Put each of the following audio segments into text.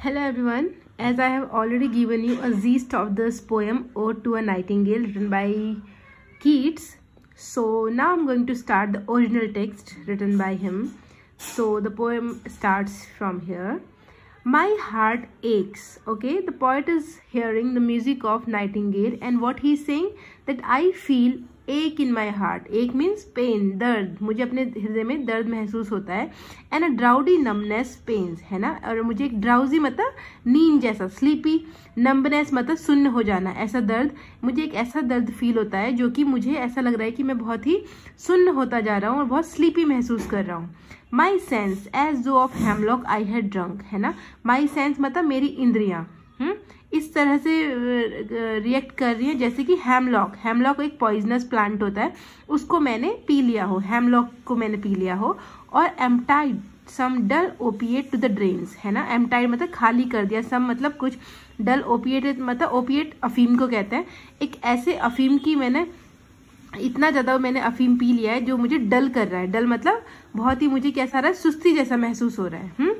Hello everyone. As I have already given you a gist of this poem Ode to a Nightingale written by Keats. So now I'm going to start the original text written by him. So the poem starts from here. My heart aches. Okay, the poet is hearing the music of Nightingale and what he's saying that I feel ache in my heart ache means pain दर्द. मुझे अपने हृदय में दर्द महसूस होता है. And a drowsy numbness pains है ना? और मुझे एक ड्राउजी मतलब नींद जैसा स्लीपी नम्बनेस मतलब सुन्न हो जाना, ऐसा दर्द. मुझे एक ऐसा दर्द फील होता है जो कि मुझे ऐसा लग रहा है कि मैं बहुत ही सुन्न होता जा रहा हूँ और बहुत स्लीपी महसूस कर रहा हूँ. माई सेंस एज जो of hemlock I had drunk है ना? माई सेंस मतलब मेरी इंद्रियाँ. तरह से रिएक्ट कर रही है, जैसे कि हेमलॉक हेमलॉक एक पॉइजनस प्लांट होता है। उसको मैंने पी लिया हो। हेमलॉक को मैंने पी लिया हो। और emptied some dull opiate to the drains है ना? एमटाइड मतलब खाली कर दिया। सम मतलब कुछ डल ओपिएट मतलब ओपिएट अफीम को कहते हैं। एक ऐसे अफीम की मैंने, इतना ज़्यादा मैंने अफीम पी लिया है, जो मुझे डल कर रहा है। डल मतलब बहुत ही मुझे कैसा रहा है? सुस्ती जैसा महसूस हो रहा है। हुँ?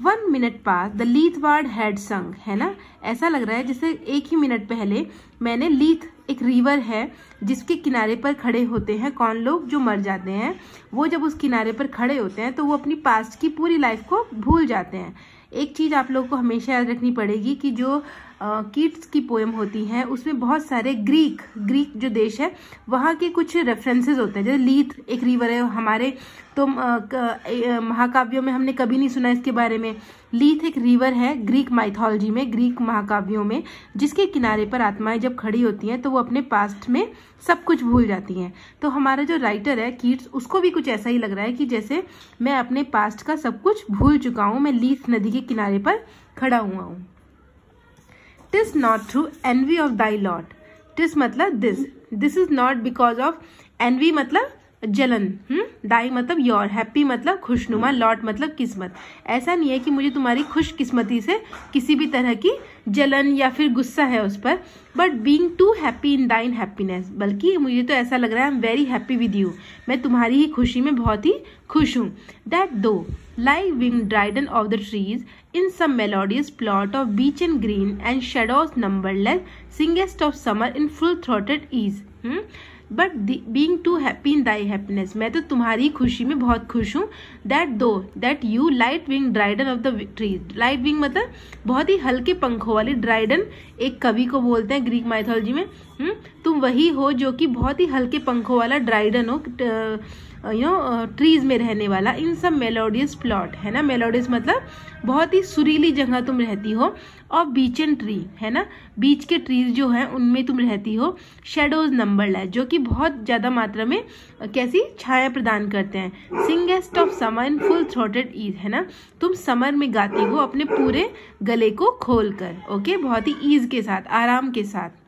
One minute past the Lethe wards had sunk है ना? ऐसा लग रहा है जैसे एक ही मिनट पहले मैंने लीथ एक रिवर है, जिसके किनारे पर खड़े होते हैं कौन लोग जो मर जाते हैं। वो जब उस किनारे पर खड़े होते हैं तो वो अपनी पास्ट की पूरी लाइफ को भूल जाते हैं। एक चीज़ आप लोगों को हमेशा याद रखनी पड़ेगी कि जो कीट्स की पोएम होती हैं, उसमें बहुत सारे ग्रीक ग्रीक जो देश है, वहाँ के कुछ रेफरेंसेस होते हैं, जैसे लीथ एक रिवर है हमारे तो महाकाव्यों में हमने कभी नहीं सुना इसके बारे में। लीथ एक रिवर है ग्रीक माइथोलॉजी में ग्रीक महाकाव्यों में, जिसके किनारे पर आत्माएँ जब खड़ी होती हैं तो वो अपने पास्ट में सब कुछ भूल जाती हैं। तो हमारा जो राइटर है कीट्स उसको भी कुछ ऐसा ही लग रहा है कि जैसे मैं अपने पास्ट का सब कुछ भूल चुका हूँ, मैं लीथ नदी के किनारे पर खड़ा हुआ हूँ। TISS not through N V of Dai lot TISS मतलब this this is not because of N V मतलब जलन डाई मतलब योर हैप्पी मतलब खुशनुमा लॉट मतलब किस्मत ऐसा नहीं है कि मुझे तुम्हारी खुश किस्मती से किसी भी तरह की जलन या फिर गुस्सा है उस पर but being too happy in thine happiness बल्कि मुझे तो ऐसा लग रहा है I am very happy with you मैं तुम्हारी ही खुशी में बहुत ही खुश हूँ. That thou light wing Dryad of the trees in some melodious plot of beech and green and shadows numberless singest of summer in full throated ease but being too happy in thy happiness मैं तो तुम्हारी खुशी में बहुत खुश हूँ। That thou that you light wing dryad of the trees light wing मतलब बहुत ही हल्के पंखों वाली ड्राइडन एक कवि को बोलते हैं ग्रीक माइथोलॉजी में। हुँ? हम्म, तुम वही हो जो कि बहुत ही हल्के पंखों वाला ड्राइडन हो यू नो ट्रीज में रहने वाला, इन सब मेलोडियस प्लॉट है ना? मेलोडियस मतलब बहुत ही सुरीली जगह तुम रहती हो और बीच एंड ट्री है ना? बीच के ट्रीज जो हैं, उनमें तुम रहती हो। शेडोज नंबर लाइट जो कि बहुत ज़्यादा मात्रा में कैसी? छाया प्रदान करते हैं। Singest of summer in full throated ease है ना? तुम समर में गाती हो अपने पूरे गले को खोल कर ओके बहुत ही ईज के साथ, आराम के साथ।